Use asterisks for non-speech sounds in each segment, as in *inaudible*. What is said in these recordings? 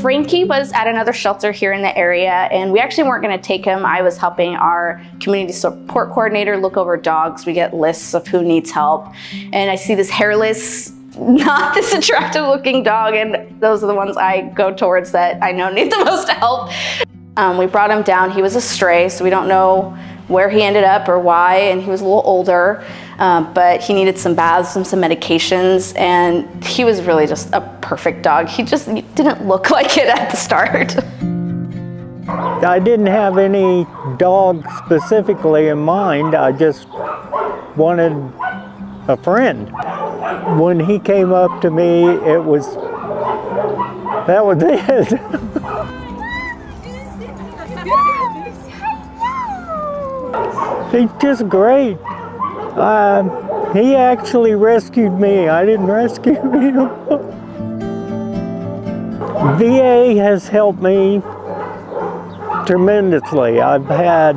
Frankie was at another shelter here in the area, and we actually weren't going to take him. I was helping our community support coordinator look over dogs. We get lists of who needs help, and I see this hairless *laughs* not this attractive looking dog and those are the ones I go towards that I know need the most help. Um, we brought him down, he was a stray so we don't know where he ended up or why and he was a little older um, but he needed some baths and some medications and he was really just a perfect dog. He just didn't look *laughs* like it at the start. I didn't have any dog specifically in mind. I just wanted a friend. When he came up to me, it was, that was *laughs* it. He's just great. Um, he actually rescued me. I didn't rescue *laughs* him. VA has helped me tremendously. I've had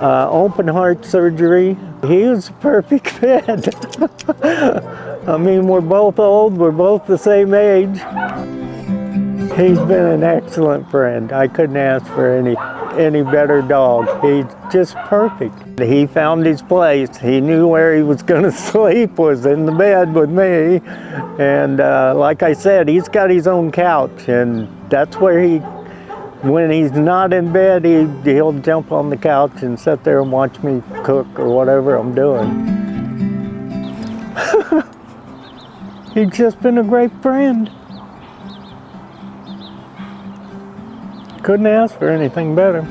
uh, open heart surgery. He was a perfect *laughs* fit. I mean, we're both old, we're both the same age. He's been an excellent friend. I couldn't ask for any any better dog. He's just perfect. He found his place. He knew where he was *laughs* going to sleep was in the bed with me. And uh, like I said, he's got his own couch and that's where he, when he's not in bed, he, he'll jump on the couch and sit there and watch me cook or whatever I'm doing. *laughs* he's just been a great friend. Couldn't ask for anything better.